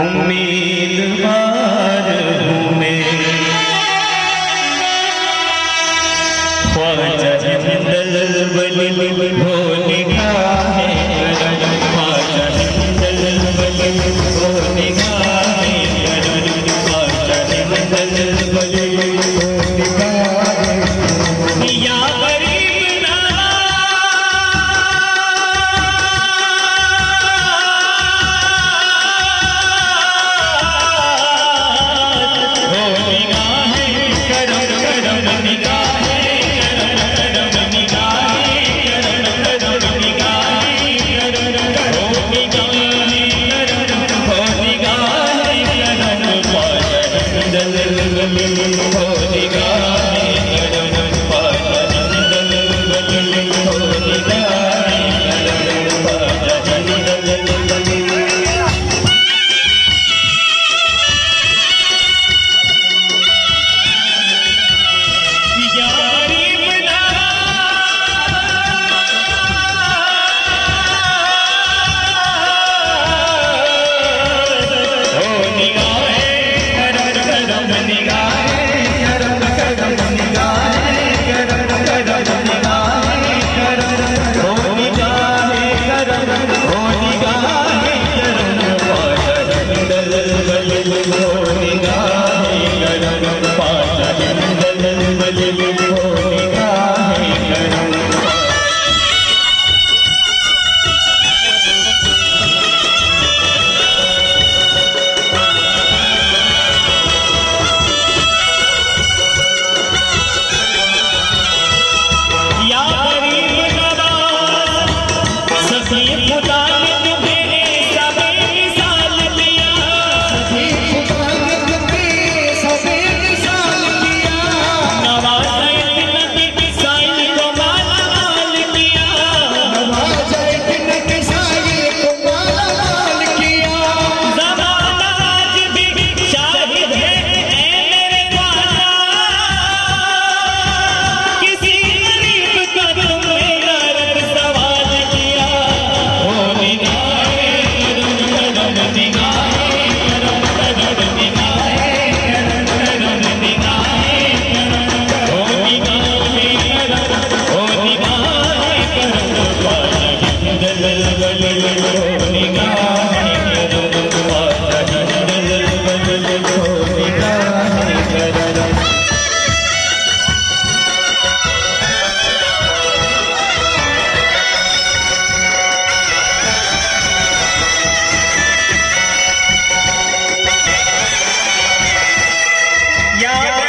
Ummeed Maa Oh, खुदा या